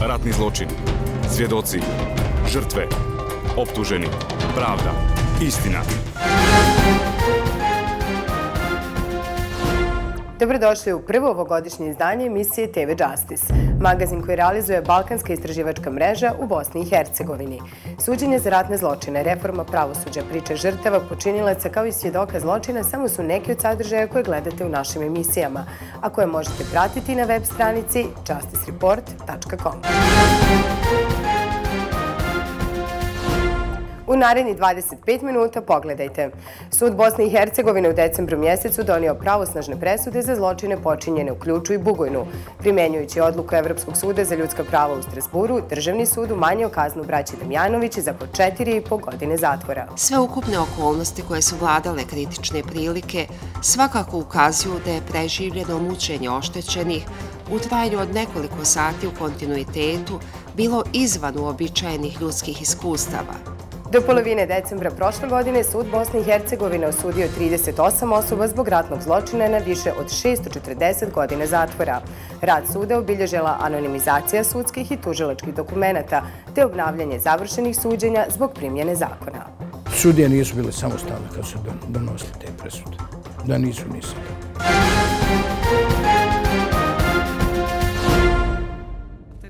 Ratni zločin. Svjedoci. Žrtve. Optuženi. Pravda. Istina. Dobrodošli u prvo ovogodišnje izdanje emisije TV Justice, magazin koji realizuje Balkanska istraživačka mreža u Bosni i Hercegovini. Suđenje za ratne zločine, reforma pravosuđa, priče žrtava, počinilaca kao i svjedoka zločina samo su neki od sadržaja koje gledate u našim emisijama, a koje možete pratiti na web stranici justicereport.com. U naredni 25 minuta pogledajte. Sud Bosne i Hercegovine u decembru mjesecu donio pravosnažne presude za zločine počinjene u Ključu i Bugojnu. Primenjujući odluku Evropskog suda za ljudska prava u Strasburu, državni sud umanjio kaznu braći Damjanović za po četiri i po godine zatvora. Sve ukupne okolnosti koje su vladale kritične prilike svakako ukazuju da je preživljeno mučenje oštećenih u trajanju od nekoliko sati u kontinuitetu bilo izvan uobičajenih ljudskih iskustava. Do polovine decembra prošle godine Sud Bosne i Hercegovine osudio 38 osoba zbog ratnog zločina na više od 640 godine zatvora. Rad suda obilježila anonimizacija sudskih i tužilačkih dokumenta te obnavljanje završenih suđenja zbog primjene zakona. Sudije nisu bile samostalne kad su donosili te presude. Da nisu nisu.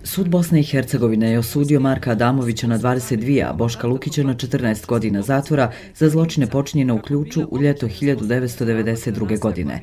Sud Bosne i Hercegovine je osudio Marka Adamovića na 22, a Boška Lukića na 14 godina zatvora za zločine počinjene u ključu u ljeto 1992. godine.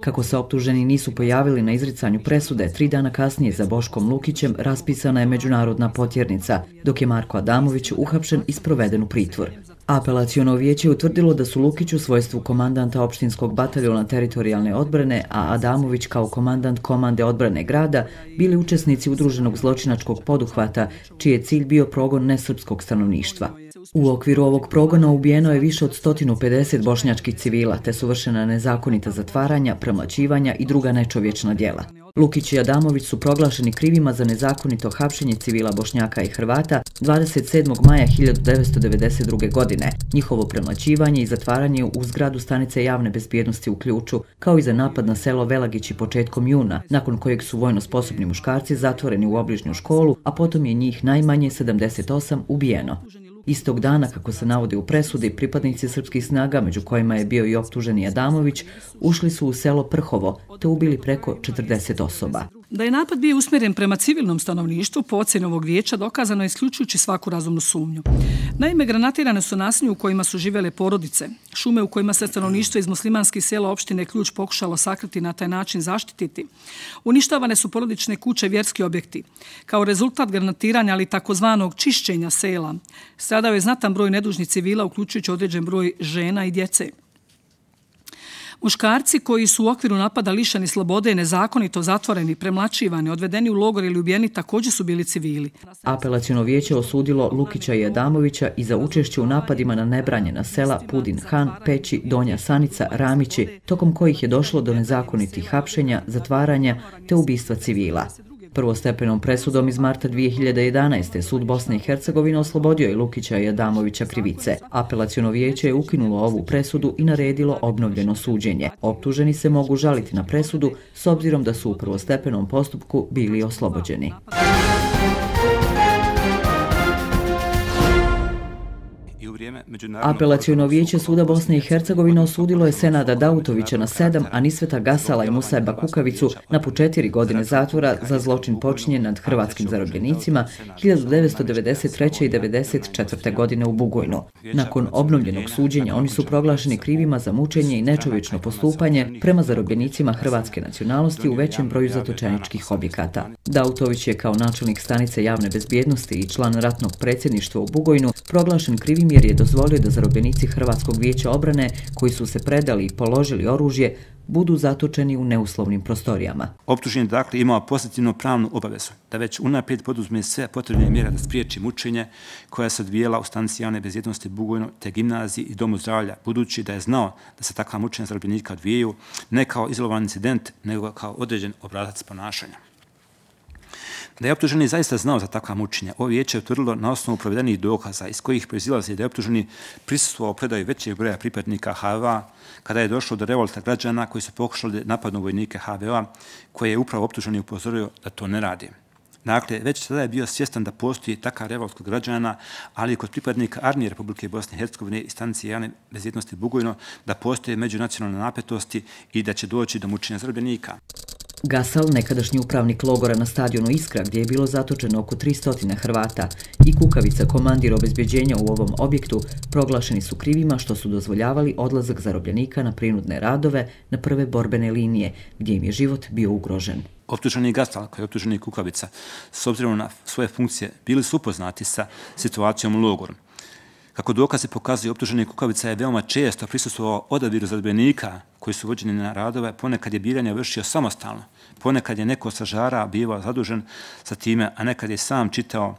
Kako se optuženi nisu pojavili na izricanju presude, tri dana kasnije za Boškom Lukićem raspisana je međunarodna potjernica, dok je Marko Adamović uhapšen i sproveden u pritvor. Apelacijono vijeće utvrdilo da su Lukić u svojstvu komandanta opštinskog bataljona teritorijalne odbrane, a Adamović kao komandant komande odbrane grada bili učesnici udruženog zločinačkog poduhvata, čiji je cilj bio progon nesrpskog stanovništva. U okviru ovog progona ubijeno je više od 150 bošnjačkih civila, te su vršena nezakonita zatvaranja, premlaćivanja i druga nečovječna djela. Lukić i Adamović su proglašeni krivima za nezakonito hapšenje civila Bošnjaka i Hrvata 27. maja 1992. godine, njihovo premlaćivanje i zatvaranje u zgradu stanice javne bezbjednosti u Ključu, kao i za napad na selo Velagići početkom juna, nakon kojeg su vojno sposobni muškarci zatvoreni u obližnju školu, a potom je njih najmanje 78 ubijeno. Istog dana, kako se navodi u presudi, pripadnici srpskih snaga, među kojima je bio i optuženi Adamović, ušli su u selo Prhovo te ubili preko 40 osoba. Da je napad bio usmjeren prema civilnom stanovništvu, po ocjeni ovog vijeća dokazano je isključujući svaku razumnu sumnju. Naime, granatirane su nasilje u kojima su živele porodice, šume u kojima se stanovništvo iz muslimanskih sela opštine Ključ pokušalo sakriti na taj način zaštititi. Uništavane su porodične kuće i vjerski objekti. Kao rezultat granatiranja, ali takozvanog čišćenja sela, stradao je znatan broj nedužnih civila, uključujući određen broj žena i djece. Muškarci koji su u okviru napada lišani slobode, nezakonito zatvoreni, premlačivani, odvedeni u logor ili ubijeni, također su bili civili. Apelacijno vijeće osudilo Lukića i Adamovića i za učešće u napadima na nebranjena sela Pudin Han, Peći, Donja Sanica, Ramići, tokom kojih je došlo do nezakonitih hapšenja, zatvaranja te ubistva civila. Prvostepenom presudom iz marta 2011. sud Bosne i Hercegovine oslobodio je Lukića i Adamovića krivice. Apelacijono vijeće je ukinulo ovu presudu i naredilo obnovljeno suđenje. Optuženi se mogu žaliti na presudu s obzirom da su u prvostepenom postupku bili oslobođeni. Apelacijono vijeće suda Bosne i Hercegovine osudilo je Senada Dautovića na sedam, a Nisveta Gasala i Musajba Kukavicu na po četiri godine zatvora za zločin počinjen nad hrvatskim zarobljenicima 1993. i 1994. godine u Bugojnu. Nakon obnovljenog suđenja oni su proglašeni krivima za mučenje i nečovječno postupanje prema zarobljenicima hrvatske nacionalnosti u većem broju zatočeničkih objekata. Dautović je kao načelnik stanice javne bezbjednosti i član ratnog predsjedništva u Bugojnu proglašen krivim jer je dozvolio da zarobljenici Hrvatskog vijeća obrane koji su se predali i položili oružje budu zatočeni u neuslovnim prostorijama. Optužen je dakle imao pozitivnu pravnu obavezu da već unaprijed poduzme sve potrebne mjere da spriječi mučenje koja se odvijela u stanici javne bezjednosti Bugojno te gimnaziji i domu zdravlja, budući da je znao da se takva mučenja zarobljenika odvijaju ne kao izolovan incident, nego kao određen obrazac ponašanja. Da je optuženi zaista znao za takva mučenja, ovo vijeće je utvrdilo na osnovu provedenih dokaza iz kojih proizilazi da je optuženi prisustuo predaju većeg broja pripadnika HVA kada je došlo do revolta građana koji su pokušali napadnu vojnike HVA koje je upravo optuženi upozorio da to ne radi. Dakle, već sada je bio svjestan da postoji takav revolt kod građana, ali i kod pripadnika Armije Republike Bosne i Hercegovine i stanice javne bezjednosti Bugojno, da postoje međunacionalne napetosti i da će doći do mučenja zarobljenika. Gasal, nekadašnji upravnik logora na stadionu Iskra, gdje je bilo zatočeno oko 300 Hrvata, i Kukavica, komandir obezbjeđenja u ovom objektu, proglašeni su krivima što su dozvoljavali odlazak zarobljenika na prinudne radove na prve borbene linije, gdje im je život bio ugrožen. Optuženi Gasal, koji je optuženi Kukavica, s obzirom na svoje funkcije, bili su upoznati sa situacijom u logoru. Kako dokaze pokazuju, optuženi Kukavica je veoma često prisustvovao odabiru zadbenika koji su vođeni na radove, ponekad je biranje vršio samostalno, ponekad je neko sa žara bivao zadužen sa time, a nekad je sam čitao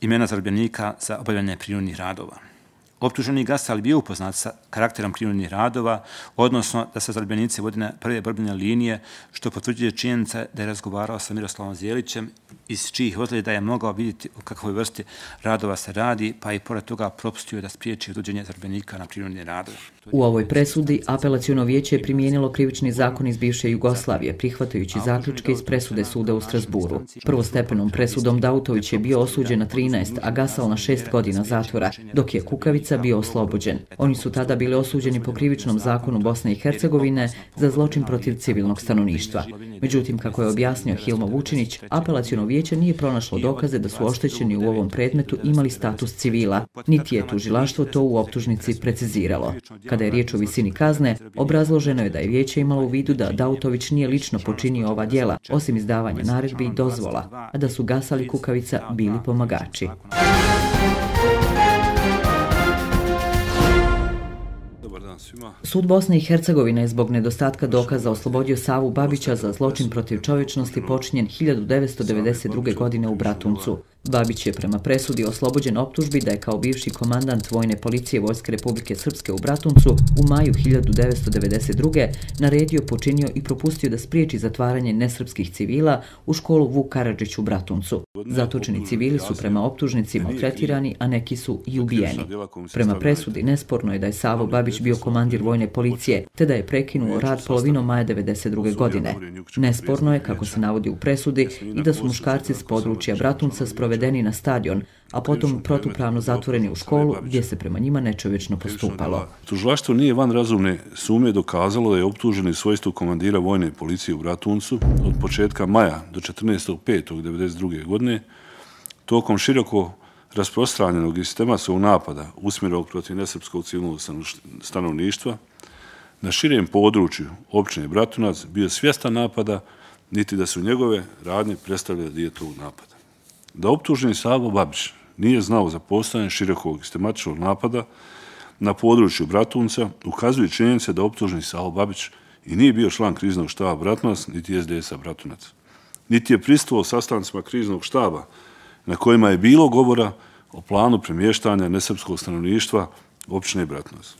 imena zadbenika za obavljanje prinudnih radova. Optuženi Gasal bio upoznat sa karakterom prirodnih radova, odnosno da se zarobljenice vodi na prve borbene linije, što potvrđuje činjenica da je razgovarao sa Miroslavom Zjelićem, iz čijih ozljeda je mogao vidjeti u kakvoj vrsti radova se radi, pa i pored toga propustio da spriječi oduđenje zarobljenika na prirodne radove. U ovoj presudi apelacijono vijeće je primijenilo krivični zakon iz bivše Jugoslavije, prihvatajući zaključke iz presude suda u Strasburu. Prvostepenom presudom Dautović je bio osuđen na 13, a Gasal na 6 godina zatvora, dok je Kukavica bio oslobođen. Oni su tada bili osuđeni po krivičnom zakonu Bosne i Hercegovine za zločin protiv civilnog stanovništva. Međutim, kako je objasnio Hilmo Vučinić, apelacijono vijeće nije pronašlo dokaze da su oštećeni u ovom predmetu imali status civila, niti je tužilaštvo to u optužnici preciziralo. Kada je riječ o visini kazne, obrazloženo je da je vijeće imalo u vidu da Dautović nije lično počinio ova dijela, osim izdavanja naredbi i dozvola, a da su Gasali Kukavica bili pomagači. Sud Bosne i Hercegovine je zbog nedostatka dokaza oslobodio Savu Babića za zločin protiv čovječnosti počinjen 1992. godine u Bratuncu. Babić je prema presudi oslobođen optužbi da je kao bivši komandant Vojne policije Vojske Republike Srpske u Bratuncu u maju 1992. naredio, počinio i propustio da spriječi zatvaranje nesrpskih civila u školu Vuk Karadžić u Bratuncu. Zatočeni civili su prema optužnici maltretirani, a neki su i ubijeni. Prema presudi nesporno je da je Savo Babić bio komandir Vojne policije, te da je prekinuo rad polovinom maja 1992. godine. Nesporno je, kako se navodi u presudi, i da su muškarci s područja Bratunca sprovedili dovedeni na stadion, a potom protupravno zatvoreni u školu gdje se prema njima nečovječno postupalo. Tužilaštvo nije van razumne sume dokazalo da je optuženi svojstvo komandira vojne policije u Bratuncu od početka maja do 14.5.1992. godine tokom široko rasprostranjenog i sistematskog napada usmjerovog protiv nesrpskog civilnog stanovništva na širem području općine Bratunac bio svjestan napada niti da su njegove radnje predstavljale dio tog napada. Da optuženi Savo Babić nije znao za postanje širokog sistematičnog napada na području Bratunca, ukazuje činjenice da optuženi Savo Babić i nije bio član kriznog štaba Bratunac, niti SDS-a Bratunac. Niti je pristuo sastancima kriznog štaba na kojima je bilo govora o planu premještanja nesrpskog stanovništva općine Bratnos.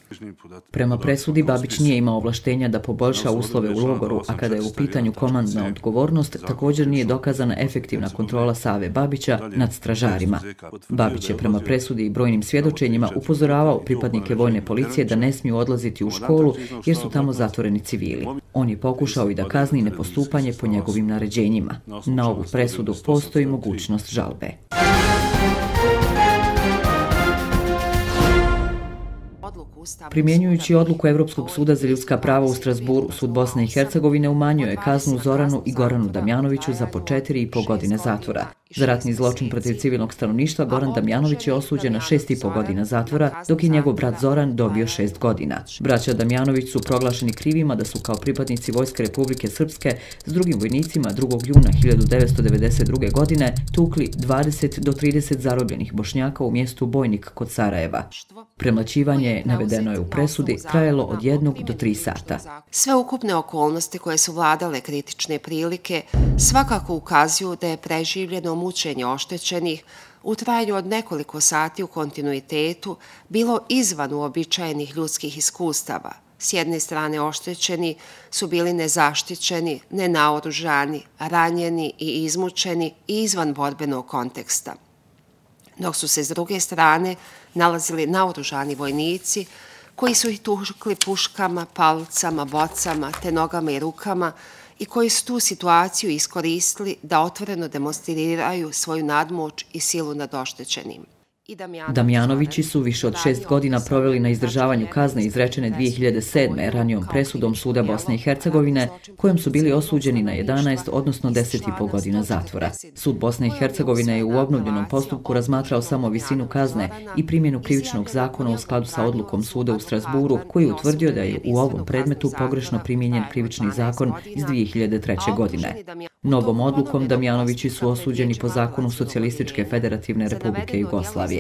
Prema presudi Babić nije imao ovlaštenja da poboljša uslove u logoru, a kada je u pitanju komandna odgovornost, također nije dokazana efektivna kontrola Save Babića nad stražarima. Babić je prema presudi i brojnim svjedočenjima upozoravao pripadnike vojne policije da ne smiju odlaziti u školu jer su tamo zatvoreni civili. On je pokušao i da kazni nepostupanje po njegovim naređenjima. Na ovu presudu postoji mogućnost žalbe. Primjenjujući odluku Evropskog suda za ljudska prava u Strasburu, sud Bosne i Hercegovine umanjio je kaznu Zoranu i Goranu Damjanoviću za po četiri i po godine zatvora. Za ratni zločin protiv civilnog stanovništva Goran Damjanović je osuđen na šest i po godina zatvora, dok je njegov brat Zoran dobio šest godina. Braća Damjanović su proglašeni krivima da su kao pripadnici Vojske Republike Srpske s drugim vojnicima 2. juna 1992. godine tukli 20 do 30 zarobljenih bošnjaka u mjestu Bojnik kod Sarajeva. Premlaćivanje, navedeno je u presudi, trajalo od jednog do tri sata. Sve ukupne okolnosti koje su vladale kritične prilike svakako ukazuju da je preživljeno mučenje oštećenih u trajanju od nekoliko sati u kontinuitetu bilo izvan uobičajenih ljudskih iskustava. S jedne strane oštećeni su bili nezaštićeni, nenaoružani, ranjeni i izmučeni i izvan borbenog konteksta. Dok su se s druge strane nalazili naoružani vojnici koji su ih tuškli puškama, palcama, bocama te nogama i rukama i koji su tu situaciju iskoristili da otvoreno demonstriraju svoju nadmoć i silu nad oštećenim. Damjanovići su više od šest godina proveli na izdržavanju kazne izrečene 2007. ranijom presudom Suda Bosne i Hercegovine, kojom su bili osuđeni na 11, odnosno 10,5 godina zatvora. Sud Bosne i Hercegovine je u obnovljenom postupku razmatrao samo visinu kazne i primjenu krivičnog zakona u skladu sa odlukom suda u Strasburu, koji je utvrdio da je u ovom predmetu pogrešno primjenjen krivični zakon iz 2003. godine. Novom odlukom Damjanovići su osuđeni po zakonu Socialističke federativne republike Jugoslavije.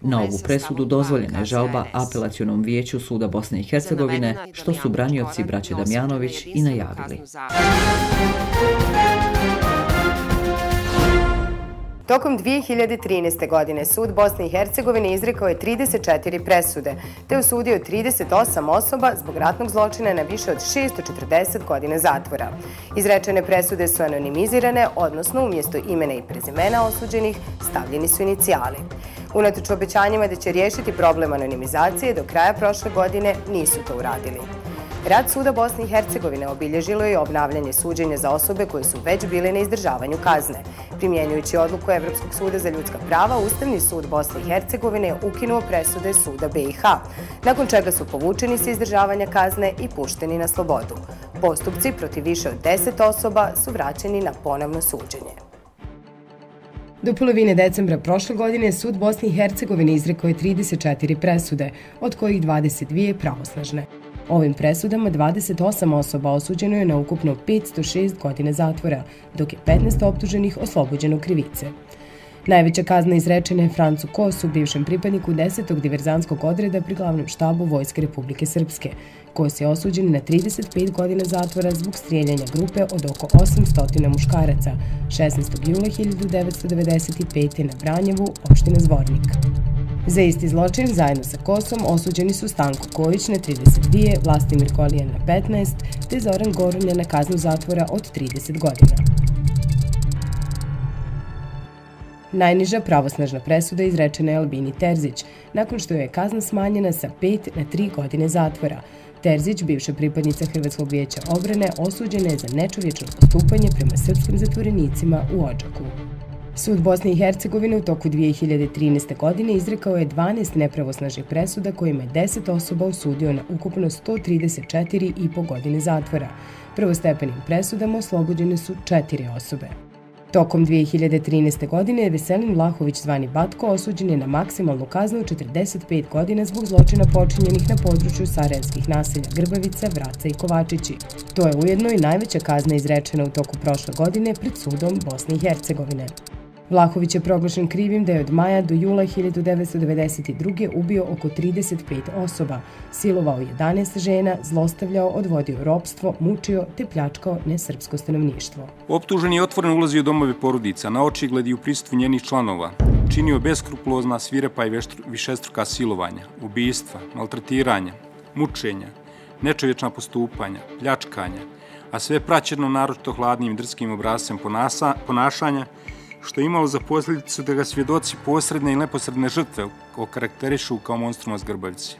Na ovu presudu dozvoljena je žalba apelacionom vijeću Suda Bosne i Hercegovine, što su branioci braće Damjanović i najavili. Tokom 2013. godine Sud Bosne i Hercegovine izrekao je 34 presude, te osudio 38 osoba zbog ratnog zločina na više od 640 godine zatvora. Izrečene presude su anonimizirane, odnosno umjesto imena i prezimena osuđenih stavljeni su inicijali. Unatoč obećanjima da će riješiti problem anonimizacije, do kraja prošle godine nisu to uradili. Rad Suda Bosne i Hercegovine obilježilo je obnavljanje suđenja za osobe koje su već bile na izdržavanju kazne. Primjenjujući odluku Evropskog suda za ljudska prava, Ustavni sud Bosne i Hercegovine je ukinuo presude suda BiH, nakon čega su povučeni sa izdržavanja kazne i pušteni na slobodu. Postupci protiv više od deset osoba su vraćeni na ponovno suđenje. Do polovine decembra prošle godine Sud Bosne i Hercegovine izrekao je 34 presude, od kojih 22 pravosnažne. Ovim presudama 28 osoba osuđeno je na ukupno 506 godine zatvora, dok je 15 optuženih oslobođeno krivice. Najveća kazna izrečena je Francu Kosu, bivšem pripadniku 10. diverzanskog odreda pri glavnom štabu Vojske Republike Srpske. Kos je osuđen na 35 godina zatvora zbog strijeljanja grupe od oko 800 muškaraca 16. jula 1995. na Branjevu, opština Zvornik. Za isti zločin, zajedno sa Kosom, osuđeni su Stanko Kojić na 32, Vlastimir Kolijan na 15, te Zoran Gorulja na kaznu zatvora od 30 godina. Najniža pravosnažna presuda izrečena je Albini Terzić, nakon što je kazna smanjena sa 5 na 3 godine zatvora. Terzić, bivša pripadnica Hrvatskog vijeća obrane, osuđena je za nečovječno postupanje prema srpskim zatvorenicima u Ođaku. Sud Bosne i Hercegovine u toku 2013. godine izrekao je 12 nepravosnažnih presuda kojima je 10 osoba osudio na ukupno 134,5 godine zatvora. Prvostepenim presudama oslobođene su 4 osobe. Tokom 2013. godine Veselin Vlahović zvani Batko osuđen je na maksimalnu kaznu 45 godina zbog zločina počinjenih na području sarajevskih naselja Grbavica, Vraca i Kovačići. To je ujedno i najveća kazna izrečena u toku prošle godine pred sudom Bosne i Hercegovine. Vlahović je proglašen krivim da je od maja do jula 1992. ubio oko 35 osoba, silovao 11 žena, zlostavljao, odvodio ropstvo, mučio te pljačkao nesrpsko stanovništvo. Optužen je otvoren ulazi u domove porodica, na oči gledi u pristvu njenih članova, činio beskrupulozna svirepa i višestruka silovanja, ubijstva, maltretiranja, mučenja, nečovječna postupanja, pljačkanja, a sve praćeno naročito hladnim drskim obrazcem ponašanja, što je imalo za posljedicu da ga svjedoci posredne i neposredne žrtve okarakterišu kao monstruma zgrbavici,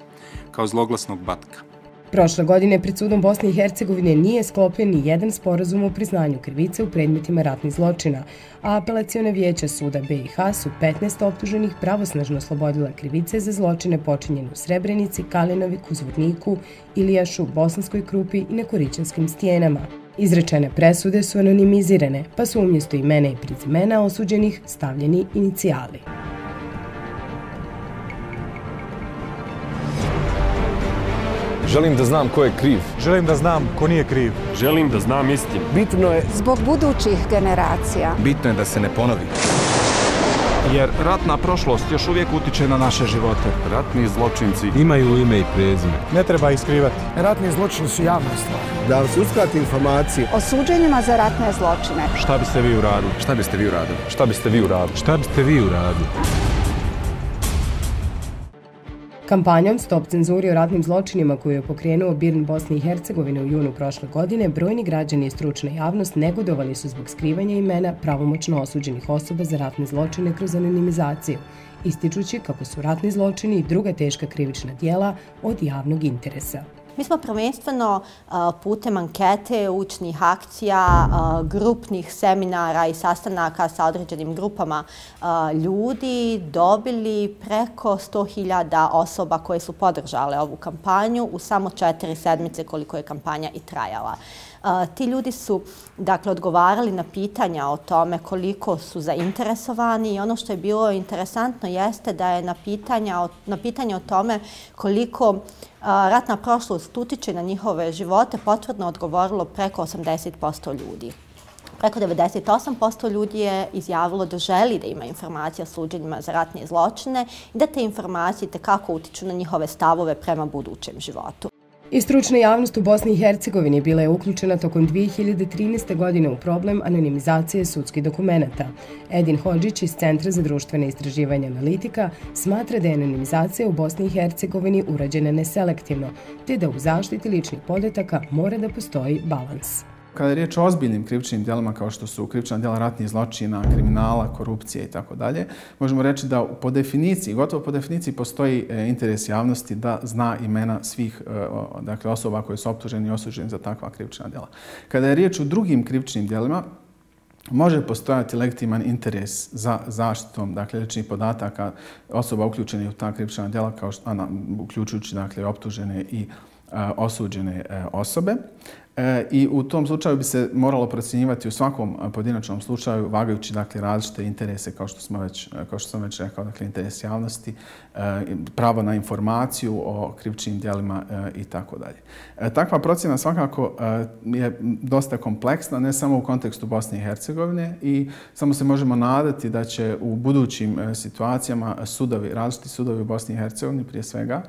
kao zloglasnog batka. Prošle godine pred sudom Bosne i Hercegovine nije sklopljen ni jedan sporazum o priznanju krivice u predmetima ratnih zločina, a apelacione vijeća suda BiH su 15 optuženih pravosnažno oslobodila krivice za zločine počinjene u Srebrenici, Kalinovi, Kuzvodniku, Ilijašu, Bosanskoj krupi i na Kurićanskim stijenama. Izrečene presude su anonimizirane, pa su umjesto imena i prezimena osuđenih stavljeni inicijali. Želim da znam ko je kriv. Želim da znam ko nije kriv. Želim da znam istinu. Bitno je... Zbog budućih generacija. Bitno je da se ne ponovi jer ratna prošlost još uvijek utiče na naše živote. Ratni zločinci imaju ime i prezime. Ne treba iskrivati. Ratni zločini su javna stvar. Da vam se uskrati informacije o suđenjima za ratne zločine. Šta biste vi uradili? Šta biste vi uradili? Šta biste vi uradili? Šta biste vi uradili? Kampanjom Stop cenzuri o ratnim zločinima koju je pokrenuo Birn Bosne i Hercegovine u junu prošle godine, brojni građani i stručna javnost negodovali su zbog skrivanja imena pravomoćno osuđenih osoba za ratne zločine kroz anonimizaciju, ističući kako su ratni zločini i druga teška krivična dijela od javnog interesa. Mi smo prvenstveno uh, putem ankete, učnih akcija, uh, grupnih seminara i sastanaka sa određenim grupama uh, ljudi dobili preko 100.000 osoba koje su podržale ovu kampanju u samo četiri sedmice koliko je kampanja i trajala. Ti ljudi su dakle, odgovarali na pitanja o tome koliko su zainteresovani i ono što je bilo interesantno jeste da je na pitanja, na pitanje o tome koliko ratna prošlost utiče na njihove živote potvrdno odgovorilo preko 80% ljudi. Preko 98% ljudi je izjavilo da želi da ima informacije o suđenjima za ratne zločine i da te informacije tekako utiču na njihove stavove prema budućem životu. I stručna javnost u Bosni i Hercegovini bila je uključena tokom 2013. godine u problem anonimizacije sudskih dokumenta. Edin Hođić iz Centra za društvene istraživanja analitika smatra da je anonimizacija u Bosni i Hercegovini urađena neselektivno, te da u zaštiti ličnih podataka mora da postoji balans. Kada je riječ o ozbiljnim krivičnim djelima kao što su krivična djela ratnih zločina, kriminala, korupcije i tako dalje, možemo reći da po definiciji, gotovo po definiciji postoji e, interes javnosti da zna imena svih e, dakle, osoba koje su optuženi i osuđeni za takva krivična djela. Kada je riječ o drugim krivičnim djelima, može postojati legitiman interes za zaštitom dakle, ličnih podataka osoba uključenih u ta krivična djela, kao što, ana, uključujući dakle, optužene i Eh, osuđene eh, osobe. Eh, I u tom slučaju bi se moralo procjenjivati u svakom pojedinačnom slučaju vagajući dakle, različite interese, kao što, smo već, kao što sam već rekao, dakle, interes javnosti, pravo na informaciju o krivičnim dijelima i tako dalje. Takva procjena svakako je dosta kompleksna, ne samo u kontekstu Bosne i Hercegovine i samo se možemo nadati da će u budućim situacijama sudovi, različiti sudovi u Bosni i Hercegovini prije svega,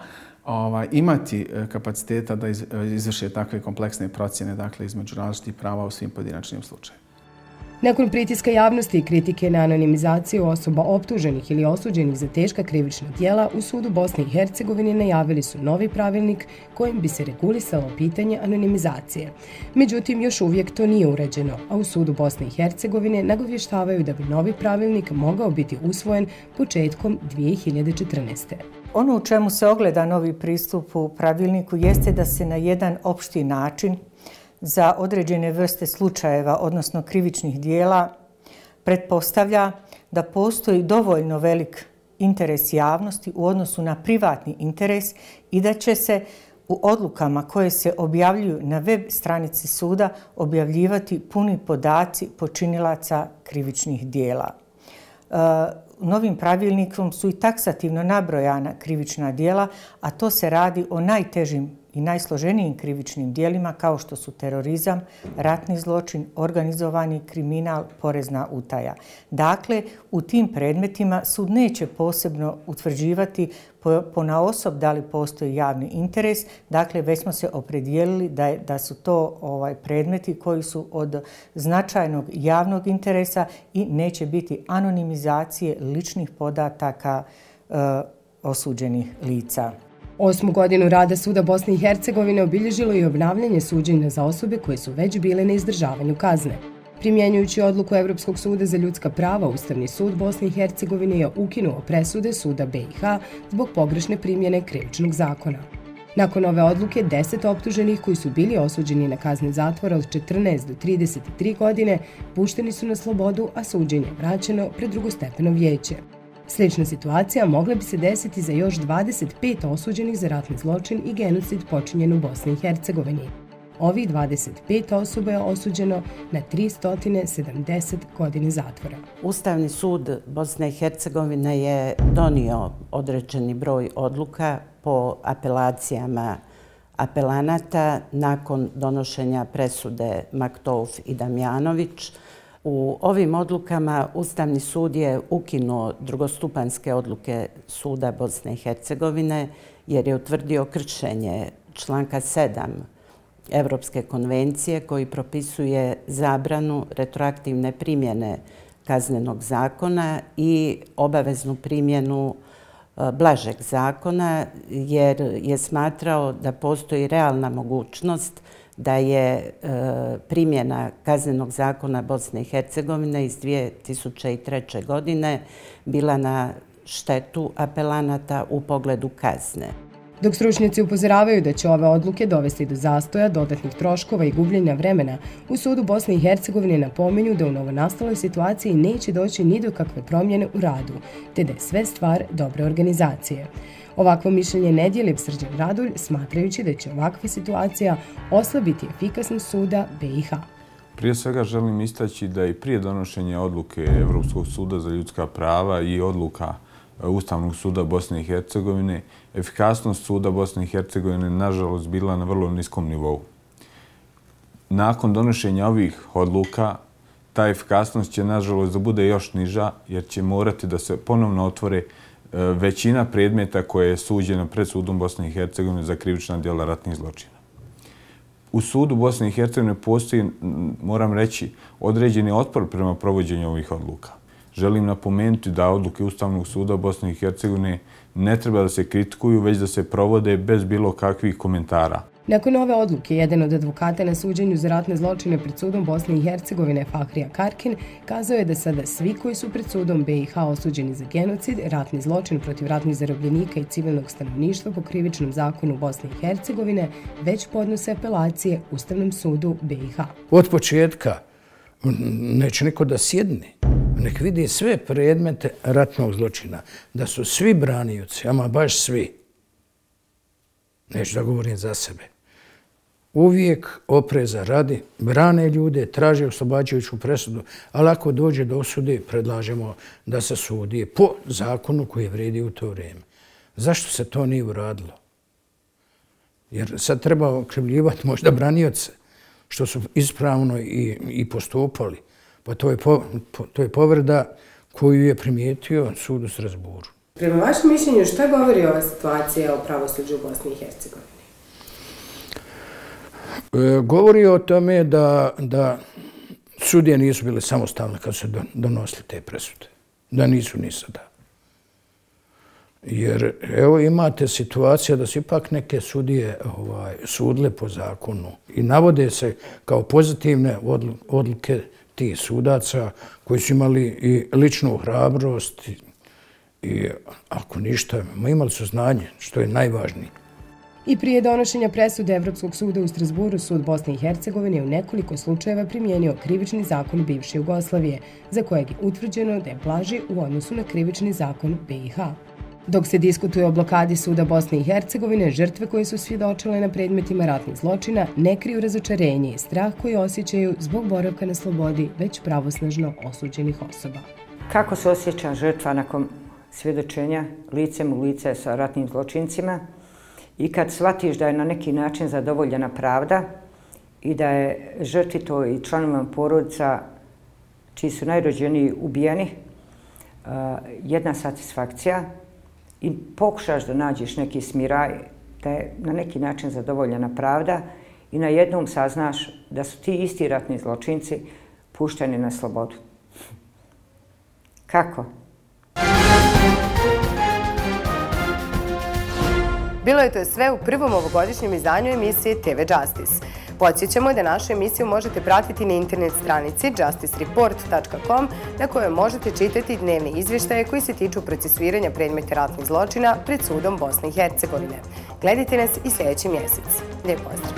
ovaj, imati e, kapaciteta da e, izvrše takve kompleksne procjene dakle, između različitih prava u svim pojedinačnim slučajima. Nakon pritiska javnosti i kritike na anonimizaciju osoba optuženih ili osuđenih za teška krivična dijela, u sudu Bosne i Hercegovine najavili su novi pravilnik kojim bi se regulisalo pitanje anonimizacije. Međutim, još uvijek to nije uređeno, a u sudu Bosne i Hercegovine nagovještavaju da bi novi pravilnik mogao biti usvojen početkom 2014. Ono u čemu se ogleda novi pristup u pravilniku jeste da se na jedan opšti način za određene vrste slučajeva, odnosno krivičnih dijela, pretpostavlja da postoji dovoljno velik interes javnosti u odnosu na privatni interes i da će se u odlukama koje se objavljuju na web stranici suda objavljivati puni podaci počinilaca krivičnih dijela. E, novim pravilnikom su i taksativno nabrojana krivična dijela, a to se radi o najtežim i najsloženijim krivičnim dijelima kao što su terorizam, ratni zločin, organizovani kriminal, porezna utaja. Dakle, u tim predmetima sud neće posebno utvrđivati po na osob da li postoji javni interes. Dakle, već smo se opredijelili da, je, da su to ovaj predmeti koji su od značajnog javnog interesa i neće biti anonimizacije ličnih podataka e, osuđenih lica. Osmu godinu rada Suda Bosne i Hercegovine obilježilo i obnavljanje suđenja za osobe koje su već bile na izdržavanju kazne. Primjenjujući odluku Evropskog suda za ljudska prava, Ustavni sud Bosne i Hercegovine je ukinuo presude suda BiH zbog pogrešne primjene krivičnog zakona. Nakon ove odluke, deset optuženih koji su bili osuđeni na kazne zatvora od 14 do 33 godine pušteni su na slobodu, a suđenje vraćeno pred drugostepeno vijeće. Slična situacija mogla bi se desiti za još 25 osuđenih za ratni zločin i genocid počinjen u Bosni i Hercegovini. Ovih 25 osoba je osuđeno na 370 godine zatvora. Ustavni sud Bosne i Hercegovine je donio određeni broj odluka po apelacijama apelanata nakon donošenja presude Maktov i Damjanović, U ovim odlukama Ustavni sud je ukinuo drugostupanske odluke Suda Bosne i Hercegovine jer je utvrdio kršenje članka 7 Evropske konvencije koji propisuje zabranu retroaktivne primjene kaznenog zakona i obaveznu primjenu e, blažeg zakona jer je smatrao da postoji realna mogućnost da je e, primjena kaznenog zakona Bosne i Hercegovine iz 2003. godine bila na štetu apelanata u pogledu kazne. Dok stručnjaci upozoravaju da će ove odluke dovesti do zastoja, dodatnih troškova i gubljenja vremena, u sudu Bosne i Hercegovine napominju da u novonastaloj situaciji neće doći ni do kakve promjene u radu, te da je sve stvar dobre organizacije. Ovakvo mišljenje ne dijeli Srđan Radulj, smatrajući da će ovakva situacija oslabiti efikasnost suda BiH. Prije svega želim istaći da i prije donošenja odluke Evropskog suda za ljudska prava i odluka Ustavnog suda Bosne i Hercegovine, efikasnost suda Bosne i Hercegovine nažalost bila na vrlo niskom nivou. Nakon donošenja ovih odluka, ta efikasnost će nažalost da bude još niža, jer će morati da se ponovno otvore e, većina predmeta koje je suđeno pred sudom Bosne i Hercegovine za krivična djela ratnih zločina. U sudu Bosne i Hercegovine postoji, moram reći, određeni otpor prema provođenju ovih odluka želim napomenuti da odluke Ustavnog suda Bosne i Hercegovine ne treba da se kritikuju, već da se provode bez bilo kakvih komentara. Nakon ove odluke, jedan od advokata na suđenju za ratne zločine pred sudom Bosne i Hercegovine, Fahrija Karkin, kazao je da sada svi koji su pred sudom BiH osuđeni za genocid, ratni zločin protiv ratnih zarobljenika i civilnog stanovništva po krivičnom zakonu Bosne i Hercegovine već podnose apelacije Ustavnom sudu BiH. Od početka neće niko da sjedne nek vidi sve predmete ratnog zločina, da su svi branioci, ama baš svi, neću da govorim za sebe, uvijek opreza radi, brane ljude, traže oslobađajuću presudu, ali ako dođe do osude, predlažemo da se sudi po zakonu koji vredi u to vrijeme. Zašto se to nije uradilo? Jer sad treba okrivljivati možda branioce što su ispravno i, i postupali. Pa to je, po, to je povreda koju je primijetio sud u Strasburu. Prema vašem mišljenju, šta govori ova situacija o pravosuđu u Bosni i Hercegovini? E, govori o tome da, da sudije nisu bile samostalne kad su donosili te presude. Da nisu ni sada. Jer evo imate situacija da se ipak neke sudije ovaj, sudle po zakonu i navode se kao pozitivne odluke ti sudaca koji su imali i ličnu hrabrost i ako ništa, imali su znanje, što je najvažnije. I prije donošenja presude Evropskog suda u Strasburu, sud Bosne i Hercegovine je u nekoliko slučajeva primijenio krivični zakon bivše Jugoslavije, za kojeg je utvrđeno da je blaži u odnosu na krivični zakon BiH. Dok se diskutuje o blokadi suda Bosne i Hercegovine, žrtve koje su svjedočile na predmetima ratnih zločina ne kriju razočarenje i strah koji osjećaju zbog boravka na slobodi već pravosnažno osuđenih osoba. Kako se osjeća žrtva nakon svjedočenja licem u lice sa ratnim zločincima i kad shvatiš da je na neki način zadovoljena pravda i da je žrtvi to i članovima porodica čiji su najrođeniji ubijeni, jedna satisfakcija i pokušaš da nađeš neki smiraj, da je na neki način zadovoljena pravda i na jednom saznaš da su ti isti ratni zločinci pušteni na slobodu. Kako? Bilo je to sve u prvom ovogodišnjem izdanju emisije TV Justice. Podsjećamo da našu emisiju možete pratiti na internet stranici justicereport.com na kojoj možete čitati dnevne izvještaje koji se tiču procesuiranja predmeta ratnih zločina pred sudom Bosne i Hercegovine. Gledajte nas i sljedeći mjesec. Lijep pozdrav!